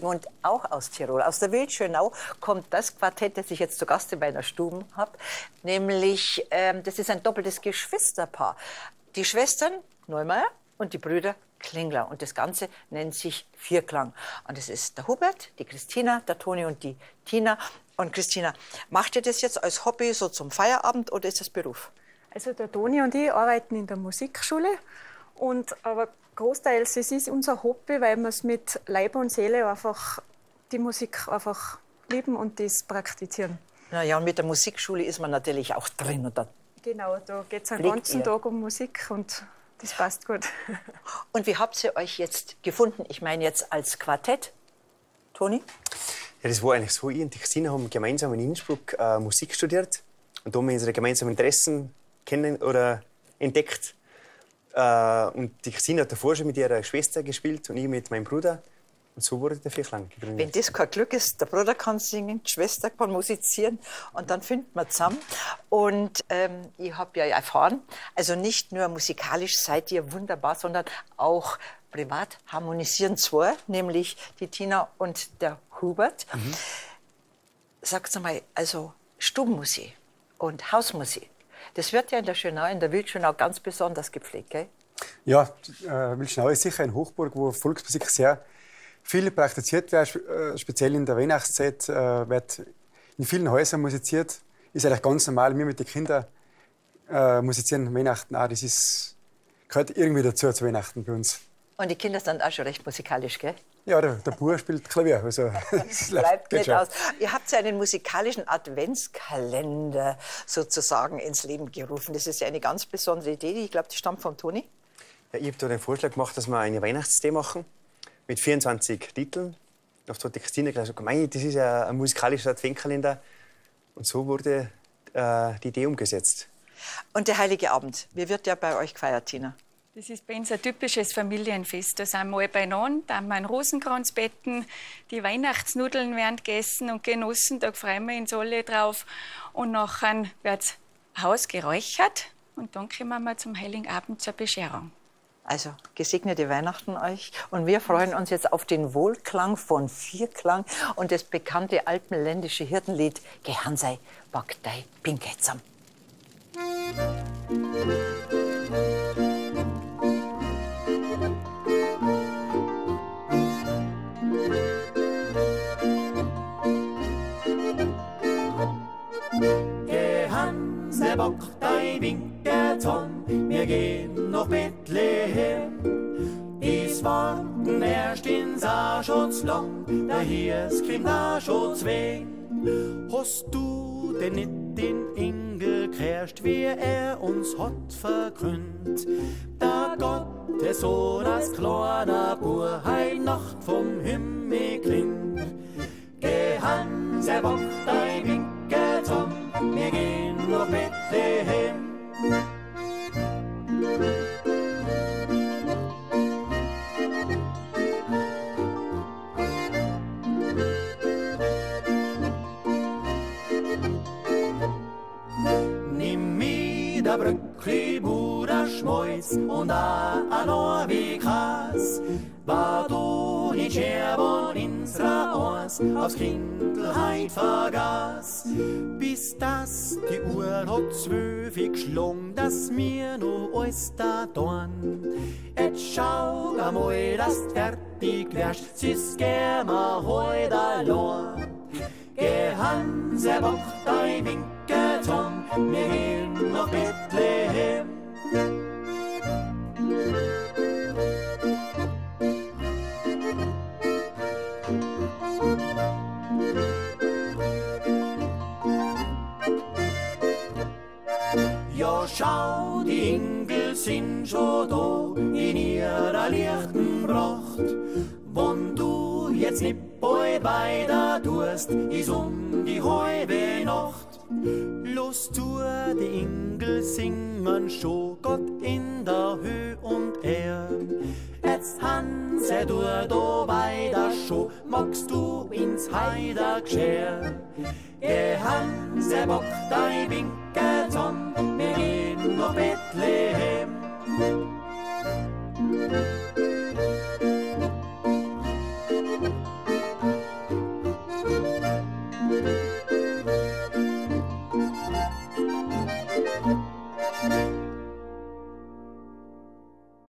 Und auch aus Tirol, aus der Wildschönau, kommt das Quartett, das ich jetzt zu Gast in meiner Stube habe. Nämlich, ähm, das ist ein doppeltes Geschwisterpaar. Die Schwestern Neumeier und die Brüder Klingler. Und das Ganze nennt sich Vierklang. Und das ist der Hubert, die Christina, der Toni und die Tina. Und Christina, macht ihr das jetzt als Hobby so zum Feierabend oder ist das Beruf? Also der Toni und ich arbeiten in der Musikschule. Und aber großteils es ist unser Hobby, weil wir es mit Leib und Seele einfach die Musik einfach lieben und das praktizieren. Na ja, und mit der Musikschule ist man natürlich auch drin. Und da genau, da geht es den ganzen ihr. Tag um Musik und das passt gut. Und wie habt ihr euch jetzt gefunden? Ich meine jetzt als Quartett. Toni? Ja, das war eigentlich so. Ich und die Christina haben gemeinsam in Innsbruck äh, Musik studiert und da haben wir unsere gemeinsamen Interessen kennen oder entdeckt. Äh, und die Christine hat davor schon mit ihrer Schwester gespielt und ich mit meinem Bruder. Und so wurde der Vierklang gegründet. Wenn das kein Glück ist, der Bruder kann singen, die Schwester kann musizieren und dann findet man zusammen. Und ähm, ich habe ja erfahren, also nicht nur musikalisch seid ihr wunderbar, sondern auch privat harmonisieren zwei, nämlich die Tina und der Hubert. Mhm. Sagt mal, also Stubenmusik und Hausmusik, das wird ja in der Schönau, in der Wildschönau ganz besonders gepflegt, gell? Ja, äh, Wildschönau ist sicher eine Hochburg, wo Volksmusik sehr viel praktiziert wird, äh, speziell in der Weihnachtszeit äh, wird in vielen Häusern musiziert. Ist eigentlich ganz normal. Wir mit den Kindern äh, musizieren Weihnachten auch. Das ist, gehört irgendwie dazu zu Weihnachten bei uns. Und die Kinder sind auch schon recht musikalisch, gell? Ja, der, der Bub spielt Klavier. Also, das bleibt nicht aus. Ihr habt ja einen musikalischen Adventskalender sozusagen ins Leben gerufen. Das ist ja eine ganz besondere Idee. Ich glaube, die stammt vom Toni. Ja, ich habe da den Vorschlag gemacht, dass wir eine Weihnachtsidee machen mit 24 Titeln. Auf hat die Christine gesagt, das ist ja ein musikalischer Adventkalender. Und so wurde äh, die Idee umgesetzt. Und der Heilige Abend, wie wird der bei euch gefeiert, Tina? Das ist bei uns ein typisches Familienfest. Da sind wir alle beieinander, da haben wir einen Rosenkranzbetten, die Weihnachtsnudeln werden gegessen und genossen, da freuen wir uns alle drauf. Und nachher wird das Haus geräuchert und dann kommen wir zum Heiligen Abend zur Bescherung. Also gesegnete Weihnachten euch. Und wir freuen uns jetzt auf den Wohlklang von Vierklang und das bekannte alpenländische Hirtenlied Gehansei Bagdei Pinketsam. Bock, nach Bethlehem. Dies Warten erst in Saarschutz lang, da hier ist Kriminalschutz weh. Hast du denn nicht den Engel gehört, wie er uns hat verkündet? Da Gott der so das kleine Bur Nacht vom Schmolz und a an wie krass, war du nicht Scherborn insra Ors aufs Kindelheit vergaß, bis das die Uhr hat zwölfig geschlungen, dass mir nur da dorn. Jetzt schau einmal, dass fertig wärst, siehst gern mal heute allein. Geh Hanse, bock dein Winkelton, wir gehen nach Bethlehem. Ja, schau, die Engel sind schon da in ihrer lichten Pracht. Wenn du jetzt nicht bald weiter tust, ist um die halbe Nacht. Los tu, die Engel singen schon Gott in der Höhe und Erd. Jetzt Hanse, du da weiter schon, magst du ins Heider geschert. Geh Hanse, bock dein Winkelton,